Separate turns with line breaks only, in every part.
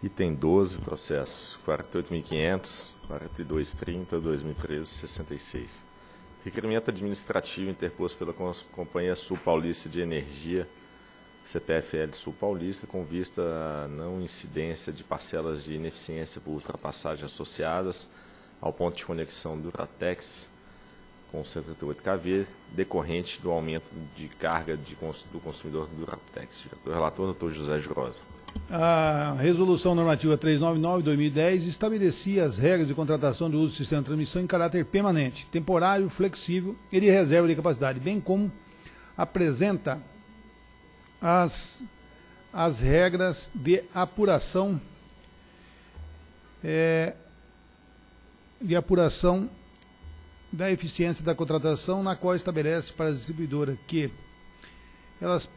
Item 12, processo 48.500, 4230, 2013, 66. Requerimento administrativo interposto pela Companhia Sul Paulista de Energia, CPFL Sul Paulista, com vista à não incidência de parcelas de ineficiência por ultrapassagem associadas ao ponto de conexão Duratex com 138 kV, decorrente do aumento de carga de, do consumidor Duratex. Diretor relator, doutor José Grosa.
A Resolução Normativa 399-2010 estabelecia as regras de contratação do uso do sistema de transmissão em caráter permanente, temporário, flexível e de reserva de capacidade, bem como apresenta as, as regras de apuração é, de apuração da eficiência da contratação, na qual estabelece para a distribuidora que elas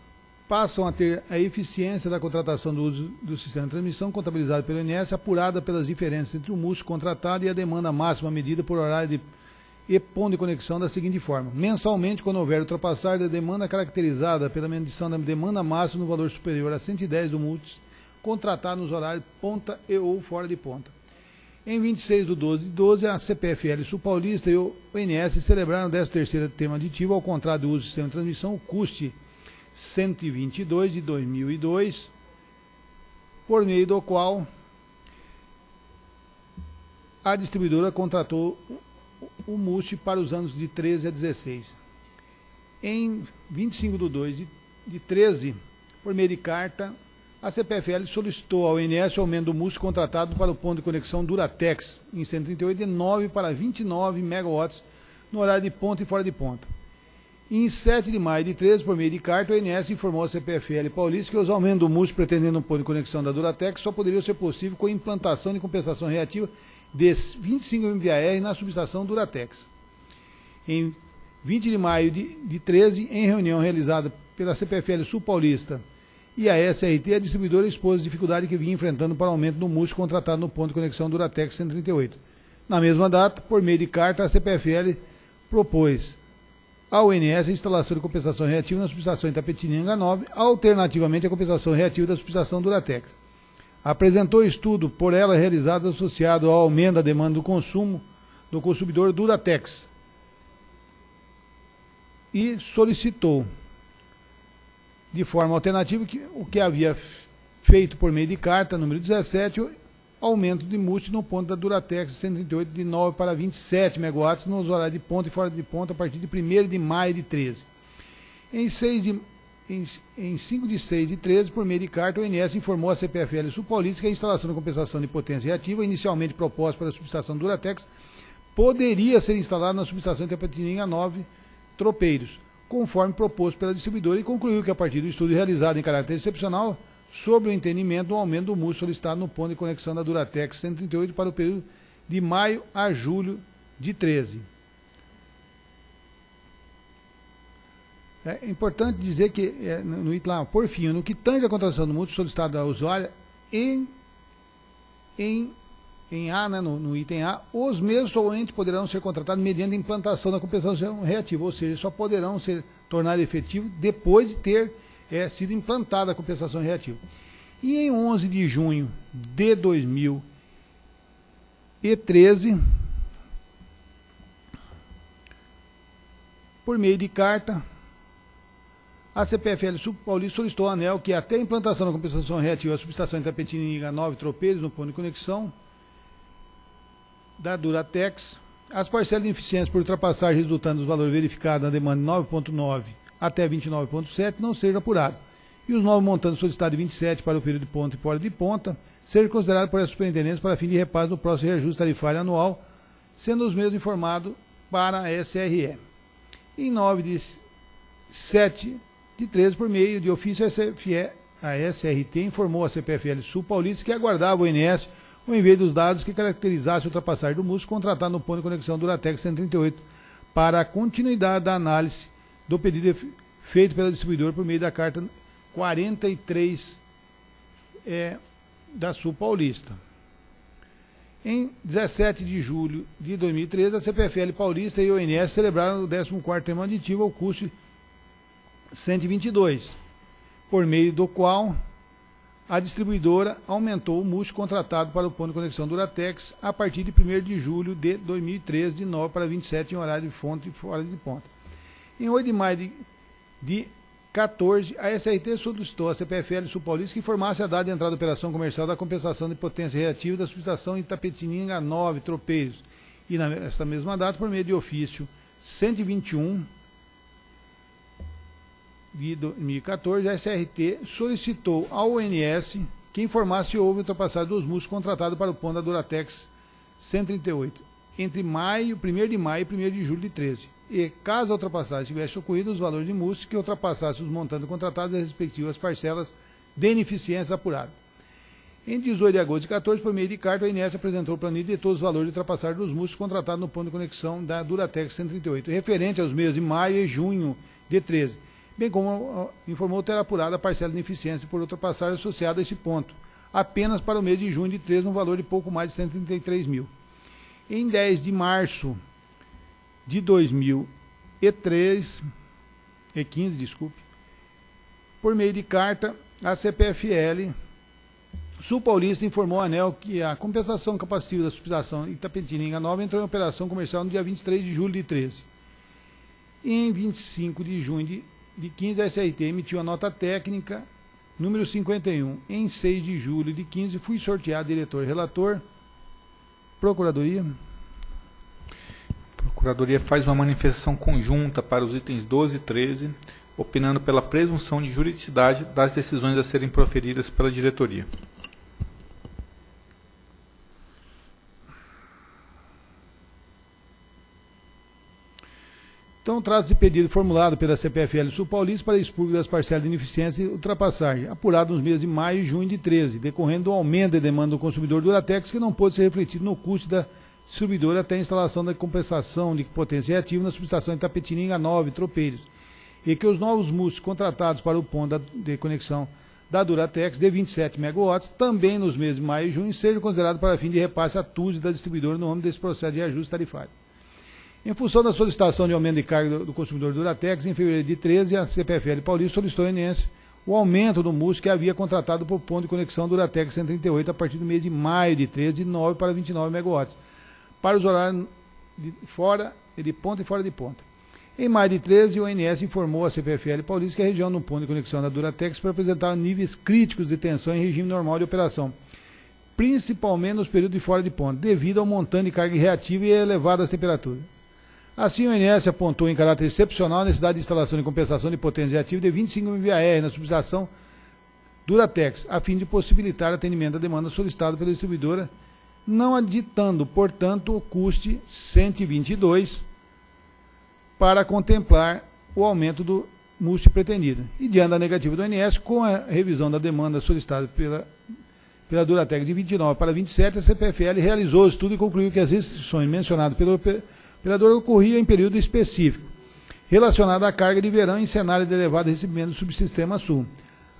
passam a ter a eficiência da contratação do uso do sistema de transmissão contabilizado pelo INS, apurada pelas diferenças entre o músculo contratado e a demanda máxima medida por horário de e ponto de conexão da seguinte forma. Mensalmente, quando houver ultrapassar da demanda caracterizada pela medição da demanda máxima no valor superior a 110 do multis, contratado nos horários ponta e ou fora de ponta. Em 26 de 12 de 12, a CPFL Sul Paulista e o INS celebraram o 13º termo aditivo ao contrato de uso do sistema de transmissão, o CUST 122 de 2002, por meio do qual a distribuidora contratou o MUST para os anos de 13 a 16. Em 25 de 2 de 13, por meio de carta, a CPFL solicitou ao INS o aumento do MUST contratado para o ponto de conexão Duratex, em 138, de 9 para 29 megawatts no horário de ponta e fora de ponta. Em 7 de maio de 13, por meio de carta, o INS informou a CPFL Paulista que os aumentos do MUS pretendendo ponto de conexão da Duratex só poderiam ser possíveis com a implantação de compensação reativa de 25 MVAR na subestação Duratex. Em 20 de maio de, de 13, em reunião realizada pela CPFL Sul Paulista e a SRT, a distribuidora expôs a dificuldade que vinha enfrentando para o aumento do MUS contratado no ponto de conexão Duratex 138. Na mesma data, por meio de carta, a CPFL propôs ao ONS a instalação de compensação reativa na subestação Itapetininga 9, alternativamente a compensação reativa da subestação Duratex. Apresentou estudo por ela realizado associado ao aumento da demanda do consumo do consumidor Duratex e solicitou de forma alternativa que, o que havia feito por meio de carta número 17 aumento de multi no ponto da Duratex 138 de 9 para 27 megawatts nos horários de ponta e fora de ponta a partir de 1 de maio de 13. Em, 6 de, em, em 5 de 6 de 13, por meio de carta, o INS informou a CPFL Sul Paulista que a instalação de compensação de potência reativa, inicialmente proposta para a subestação Duratex, poderia ser instalada na subestação Itapetininga 9 Tropeiros, conforme proposto pela distribuidora e concluiu que a partir do estudo realizado em caráter excepcional, sobre o entendimento do aumento do MUS solicitado no ponto de conexão da Duratex 138 para o período de maio a julho de 13. É importante dizer que, é, no item por fim, no que tange a contratação do mútuo solicitado à usuária, em, em, em A, né, no, no, item A, os mesmos somente poderão ser contratados mediante a implantação da compensação reativa, ou seja, só poderão ser tornados efetivos depois de ter é sido implantada a compensação reativa. E em 11 de junho de 2013, por meio de carta, a CPFL Sul Paulista solicitou ao ANEL que até a implantação da compensação reativa à subestação Itapetininga 9 Tropeiros no ponto de conexão da Duratex, as parcelas de ineficiência por ultrapassagem resultando dos valores verificados na demanda 9.9 até 29,7 não seja apurado. E os novos montantes solicitados de 27 para o período de ponta e fora de ponta sejam considerados por essa superintendência para fim de repasse no próximo reajuste tarifário anual, sendo os mesmos informados para a SRE. Em 9 de 7 de 13, por meio de ofício, a SRT informou a CPFL Sul Paulista que aguardava o INS o envio dos dados que caracterizasse a ultrapassagem do músculo contratado no ponto de conexão Duratex 138 para a continuidade da análise do pedido feito pela distribuidora por meio da carta 43 é, da Sul Paulista. Em 17 de julho de 2013, a CPFL Paulista e o ONS celebraram o 14º termo aditivo ao custo 122, por meio do qual a distribuidora aumentou o MUST contratado para o ponto de conexão Duratex a partir de 1 de julho de 2013, de 9 para 27 em horário de fonte e fora de ponta. Em 8 de maio de, de 14, a SRT solicitou à CPFL Sul Paulista que informasse a data de entrada da operação comercial da compensação de potência reativa da subestação Itapetininga 9 Tropeiros. E nessa mesma data, por meio de ofício 121 de 2014, a SRT solicitou ao ONS que informasse se houve ultrapassagem dos músculos contratados para o ponto da Duratex 138 entre maio, 1 de maio e 1 de julho de 13. E, caso a ultrapassagem tivesse ocorrido, os valores de músculo que ultrapassassem os montantes contratados das respectivas parcelas de ineficiência apuradas. Em 18 de agosto de 14, por meio de carta, a INES apresentou o planilha de todos os valores de ultrapassagem dos músculos contratados no ponto de conexão da Duratex 138, referente aos meses de maio e junho de 13 bem como informou ter apurado a parcela de ineficiência por ultrapassagem associada a esse ponto, apenas para o mês de junho de 13, no valor de pouco mais de 133 mil. Em 10 de março de 2003, e 15, desculpe, por meio de carta, a CPFL Sul Paulista informou ao ANEL que a compensação capacitiva da subsidação Itapetininga Nova entrou em operação comercial no dia 23 de julho de 13. E em 25 de junho de de 15, a SRT emitiu a nota técnica número 51. Em 6 de julho de 15, fui sorteado diretor relator. Procuradoria.
Procuradoria faz uma manifestação conjunta para os itens 12 e 13, opinando pela presunção de juridicidade das decisões a serem proferidas pela diretoria.
Então, trata-se de pedido formulado pela CPFL Sul Paulista para expurgo das parcelas de ineficiência e ultrapassagem, apurado nos meses de maio e junho de 13, decorrendo do aumento da demanda do consumidor Duratex, que não pôde ser refletido no custo da distribuidora até a instalação da compensação de potência reativa na subestação Tapetininga 9, Tropeiros, e que os novos músculos contratados para o ponto de conexão da Duratex de 27 MW, também nos meses de maio e junho, sejam considerados para fim de repasse a TUS da distribuidora no âmbito desse processo de ajuste tarifário. Em função da solicitação de aumento de carga do, consumidor Duratex, em fevereiro de 13, a CPFL Paulista solicitou ao INES o aumento do MUS que havia contratado por ponto de conexão Duratex 138 a partir do mês de maio de 13, de 9 para 29 megawatts, para os horários de fora, de ponta e fora de ponta. Em maio de 13, o ONS informou à CPFL Paulista que a região no ponto de conexão da Duratex apresentar níveis críticos de tensão em regime normal de operação, principalmente nos períodos de fora de ponta, devido ao montante de carga reativa e elevadas temperaturas. Assim, o INS apontou em caráter excepcional a necessidade de instalação de compensação de potência reativa de 25 MVAR na subestação Duratex, a fim de possibilitar atendimento à demanda solicitada pela distribuidora, não aditando, portanto, o custe 122 para contemplar o aumento do MUST pretendido. E diante da negativa do INS, com a revisão da demanda solicitada pela, pela Duratex de 29 para 27, a CPFL realizou o estudo e concluiu que as restrições mencionadas pelo operador ocorria em período específico, relacionado à carga de verão em cenário de elevado recebimento do subsistema sul.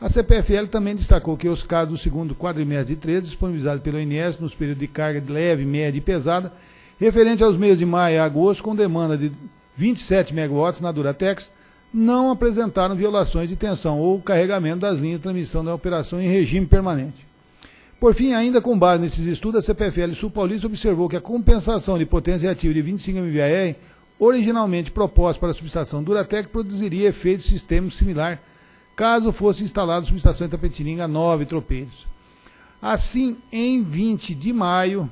A CPFL também destacou que os casos do segundo quadrimestre de 13, disponibilizados pelo INS nos períodos de carga leve, média e pesada, referente aos meses de maio e agosto, com demanda de 27 MW na Duratex, não apresentaram violações de tensão ou carregamento das linhas de transmissão da operação em regime permanente. Por fim, ainda com base nesses estudos, a CPFL Sul Paulista observou que a compensação de potência reativa de 25 MVAR, originalmente proposta para a subestação Duratec, produziria efeito sistêmico similar caso fosse instalada a subestação Itapetininga 9 Tropeiros. Assim, em 20 de maio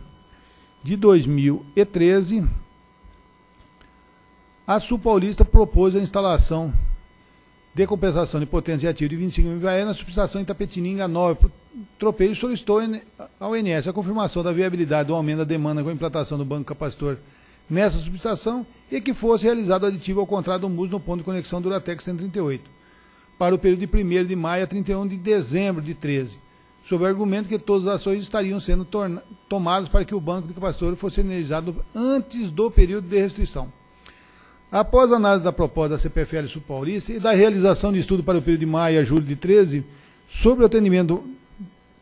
de 2013, a Sul Paulista propôs a instalação de compensação de potência ativa de 25 MVA na subestação Itapetininga 9 Tropeiro solicitou ao INS a confirmação da viabilidade do aumento da demanda com a implantação do banco capacitor nessa subestação e que fosse realizado aditivo ao contrato do MUS no ponto de conexão Duratec 138, para o período de 1 de maio a 31 de dezembro de 13, sob o argumento que todas as ações estariam sendo tomadas para que o banco de capacitor fosse energizado antes do período de restrição. Após a análise da proposta da CPFL Sul Paulista e da realização de estudo para o período de maio a julho de 13, sobre o atendimento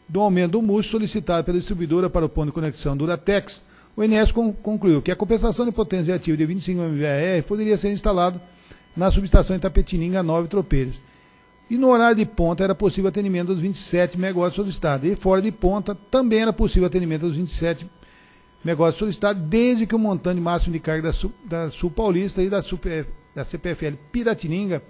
do aumento do MUS solicitado pela distribuidora para o ponto de conexão Duratex, o INES concluiu que a compensação de potência ativa de 25 MVAR poderia ser instalada na subestação Itapetininga 9 Tropeiros, E no horário de ponta era possível atendimento dos 27 megawatts solicitados. E fora de ponta também era possível atendimento dos 27 megawatts solicitados, desde que o montante máximo de carga da Sul, da Sul Paulista e da, Super, da CPFL Piratininga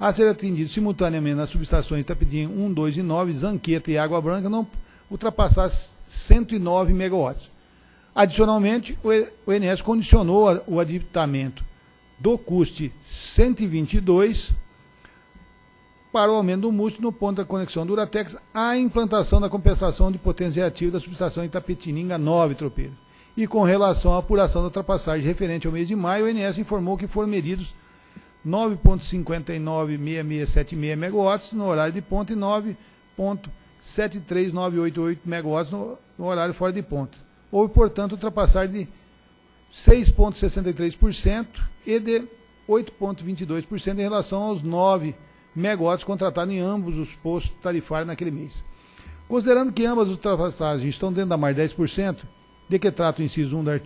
a ser atendido simultaneamente nas subestações Itapedinha 1, 2 e 9, Zanqueta e Água Branca não ultrapassasse 109 megawatts. Adicionalmente, o ENS condicionou o aditamento do custe 122 para o aumento do múltiplo no ponto da conexão do Uratex à implantação da compensação de potência reativa da subestação Itapetininga 9 tropeiro. E com relação à apuração da ultrapassagem referente ao mês de maio, o INS informou que foram medidos 9.59676 megawatts no horário de ponta e 9.73988 megawatts no, no horário fora de ponta. Houve, portanto, ultrapassagem de 6,63% e de 8,22% em relação aos 9 megawatts contratados em ambos os postos tarifários naquele mês. Considerando que ambas as ultrapassagens estão dentro da mais 10%, de que trata o inciso 1 da,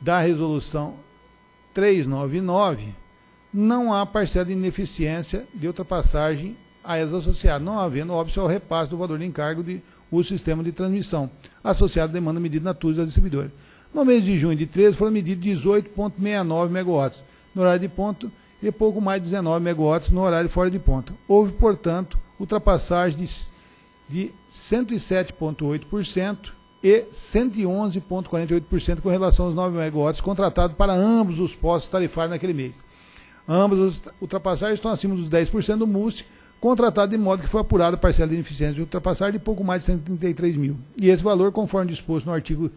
da resolução 399, não há parcela de ineficiência de ultrapassagem a elas associadas, não havendo óbvio ao repasse do valor de encargo de do sistema de transmissão, associado à demanda medida na TUS da distribuidora. No mês de junho de 13 foram medidos 18,69 megawatts no horário de ponto e pouco mais de 19 megawatts no horário fora de ponta. Houve, portanto, ultrapassagem de, de 107,8% e 111,48% com relação aos 9 megawatts contratados para ambos os postos tarifários naquele mês. Ambas as ultrapassagens estão acima dos 10% do MUST, contratado de modo que foi apurada a parcela de ineficiência de ultrapassagem de pouco mais de 133 mil. E esse valor, conforme disposto no artigo,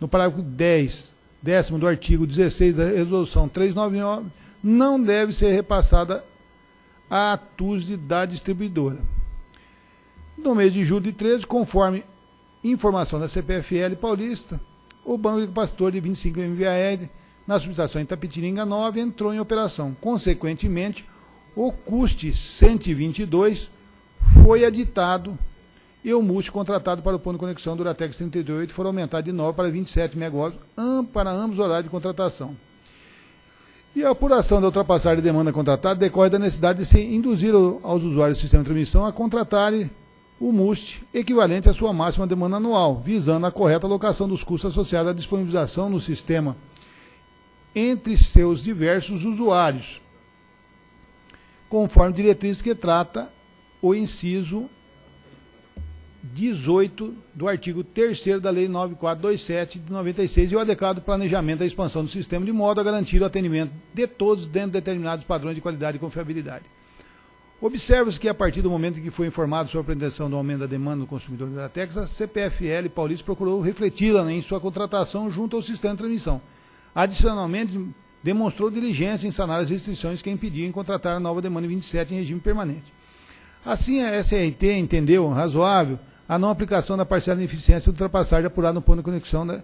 no parágrafo 10, décimo do artigo 16 da resolução 399, não deve ser repassada à TUSD da distribuidora. No mês de julho de 13, conforme informação da CPFL Paulista, o banco de capacitor de 25 MVAR na subestação Itapetininga 9 entrou em operação. Consequentemente, o custe 122 foi aditado e o multi contratado para o ponto de conexão do Duratex 38 foram aumentados de 9 para 27 megawatts para ambos os horários de contratação. E a apuração da ultrapassagem de demanda contratada decorre da necessidade de se induzir aos usuários do sistema de transmissão a contratarem o MUST equivalente à sua máxima demanda anual, visando a correta alocação dos custos associados à disponibilização no sistema entre seus diversos usuários, conforme diretriz que trata o inciso 18 do artigo 3 da Lei 9427 de 96 e o adequado planejamento da expansão do sistema de modo a garantir o atendimento de todos dentro de determinados padrões de qualidade e confiabilidade. Observa-se que, a partir do momento em que foi informado sobre a pretensão do aumento da demanda do consumidor da Texas, a CPFL Paulista procurou refleti-la né, em sua contratação junto ao sistema de transmissão. Adicionalmente, demonstrou diligência em sanar as restrições que impediam contratar a nova demanda 27 em regime permanente. Assim, a SRT entendeu razoável a não aplicação da parcela de eficiência do ultrapassagem apurada no ponto de conexão da,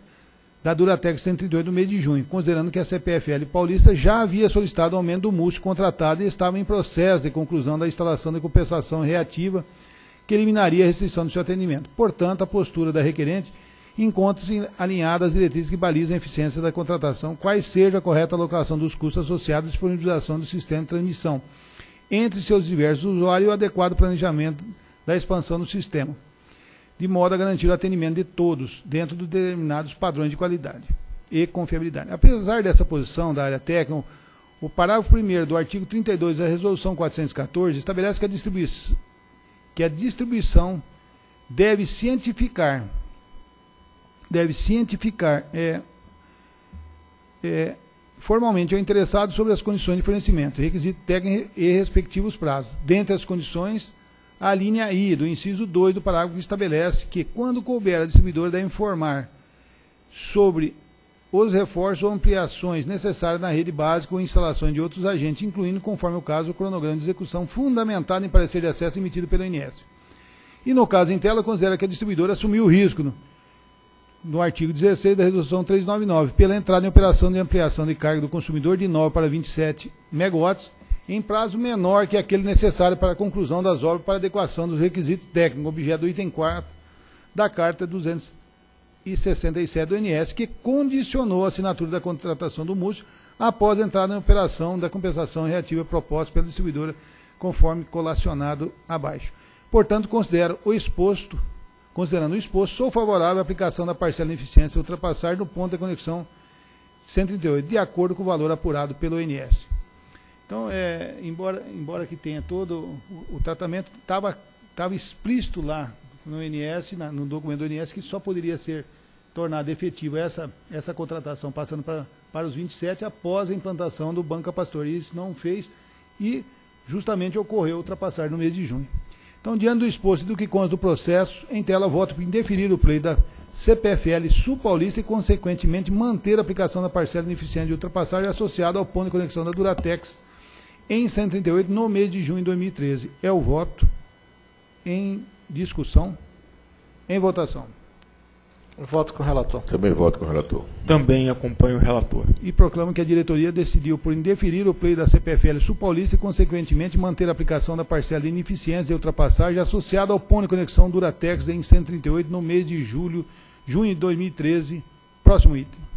da Duratex 102 do mês de junho, considerando que a CPFL Paulista já havia solicitado o aumento do MUST contratado e estava em processo de conclusão da instalação de compensação reativa que eliminaria a restrição do seu atendimento. Portanto, a postura da requerente encontra-se alinhada às diretrizes que balizam a eficiência da contratação, quais seja a correta alocação dos custos associados à disponibilização do sistema de transmissão entre seus diversos usuários e o adequado planejamento da expansão do sistema de modo a garantir o atendimento de todos, dentro de determinados padrões de qualidade e confiabilidade. Apesar dessa posição da área técnica, o parágrafo 1 do artigo 32 da Resolução 414 estabelece que a distribuição, que a distribuição deve cientificar, deve cientificar é, é, formalmente ao interessado sobre as condições de fornecimento, requisito técnico e respectivos prazos. Dentre as condições, a linha I do inciso 2 do parágrafo que estabelece que, quando couber, a distribuidora deve informar sobre os reforços ou ampliações necessárias na rede básica ou instalações de outros agentes, incluindo, conforme o caso, o cronograma de execução fundamentado em parecer de acesso emitido pelo INS. E no caso em tela, considera que a distribuidora assumiu o risco no, no artigo 16 da Resolução 399, pela entrada em operação de ampliação de carga do consumidor de 9 para 27 megawatts, em prazo menor que aquele necessário para a conclusão das obras para adequação dos requisitos técnicos, objeto do item 4 da Carta 267 do INS, que condicionou a assinatura da contratação do músico após a entrada em operação da compensação reativa proposta pela distribuidora conforme colacionado abaixo. Portanto, considero o exposto, considerando o exposto, sou favorável à aplicação da parcela de eficiência ultrapassar no ponto da conexão 138, de acordo com o valor apurado pelo INS. Então, é, embora, embora que tenha todo o, o tratamento, estava explícito lá no INS, na, no documento do INS, que só poderia ser tornada efetiva essa, essa contratação, passando pra, para os 27 após a implantação do Banco Pastor. E isso não fez e justamente ocorreu ultrapassar no mês de junho. Então, diante do exposto e do que consta do processo, em tela voto por indeferir o play da CPFL Sul Paulista e, consequentemente, manter a aplicação da parcela ineficiente de ultrapassagem associada ao ponto de conexão da Duratex em 138 no mês de junho de 2013. É o voto em discussão, em votação.
Voto com o relator.
Também voto com o relator.
Também acompanho o relator.
E proclamo que a diretoria decidiu por indeferir o play da CPFL Sul Paulista e, consequentemente, manter a aplicação da parcela de ineficiência de ultrapassagem associada ao ponto de conexão Duratex em 138 no mês de julho, junho de 2013. Próximo item.